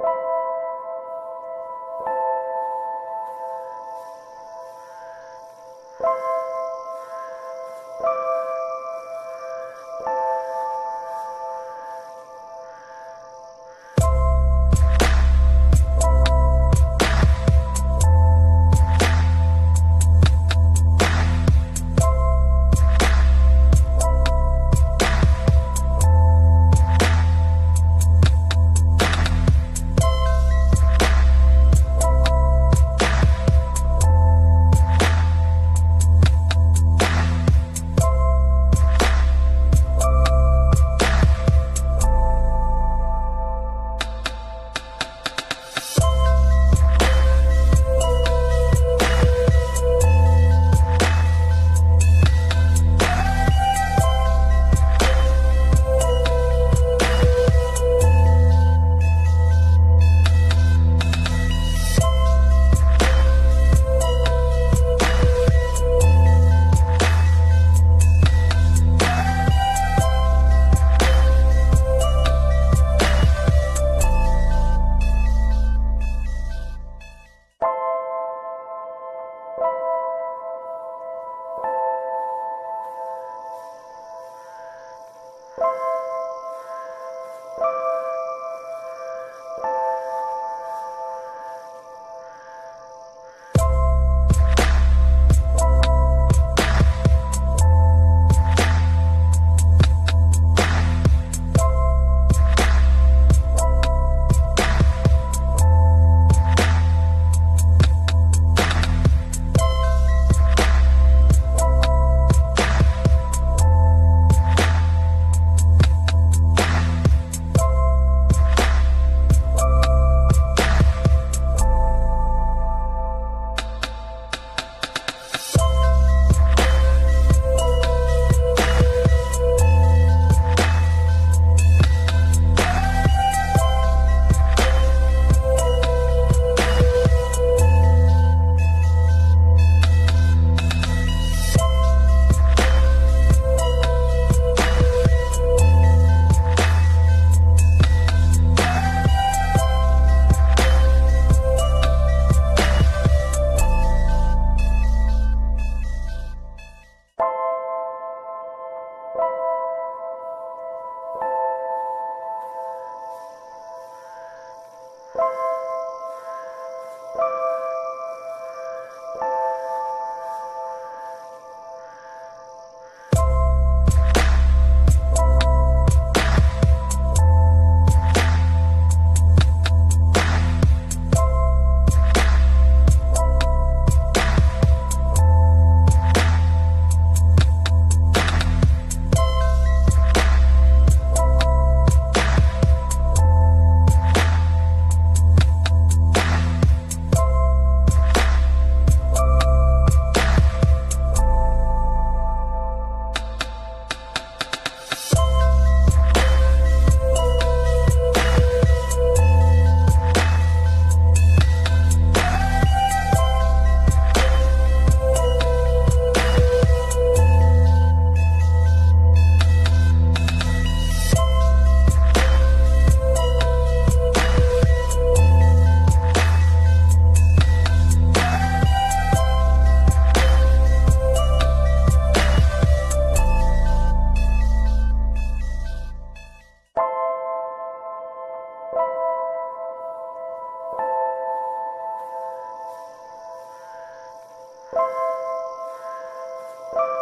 you. you you